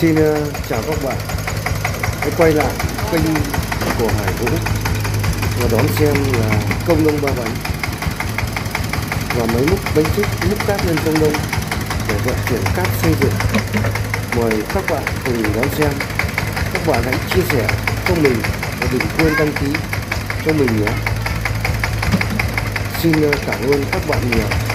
Xin ờ, chào các bạn. Hãy quay lại kênh của Hải Vũ Và đón xem là công nông ba bánh. Và mấy múc bánh xích múc cát lên công nông Để vận chuyển cát xây dựng. Mời các bạn cùng đón xem. Các bạn hãy chia sẻ cho mình Và đừng quên đăng ký cho mình nhé. Xin ờ, cảm ơn các bạn nhiều.